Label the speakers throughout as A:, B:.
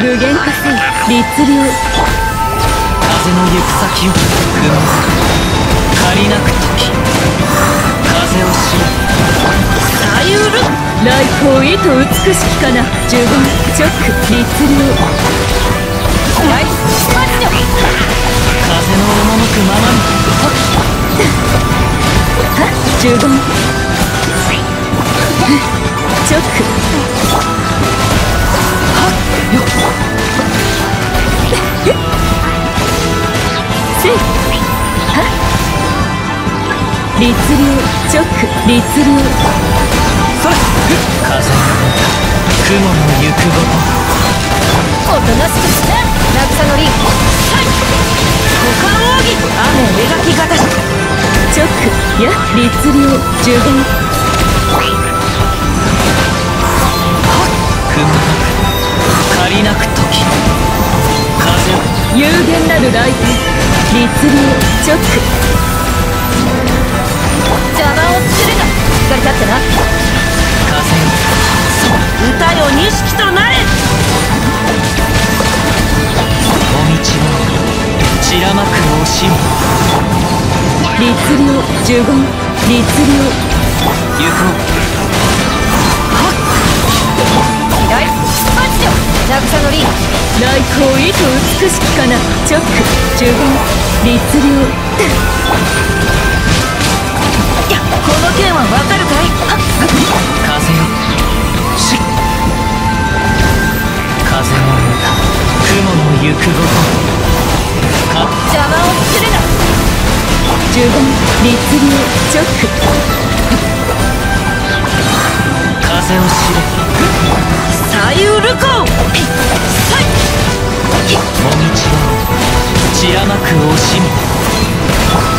A: 無限化せい律令
B: 風の行く先を雲借りなく時風を知る
A: 左右る来光意図美しきかな呪文チョック律令はいマジよ
B: 風の赴くままに。
A: はっ律令チョック律令
B: それ風雲の行くごと
A: おとなしくして渚のリンはい股間奥義雨描き型チョックや律令呪言
B: 雲借りなく時風
A: 有限なる来天律令チョック邪魔をするなしっかり立ってな
B: 風を
A: 歌よ錦となれ
B: お道を散らまく惜しみ
A: 律令呪言律令
B: 行こう
A: 左マジよ渚のリン来光意図美しきかなチョック呪言律令この剣はわかるかい
B: 風よし風の歌雲の行くごとか
A: 邪魔を。するな呪言律令チョック
B: 風を。知れを散らまく惜しみ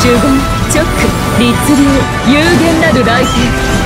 A: 呪言チョック律令有限なる来店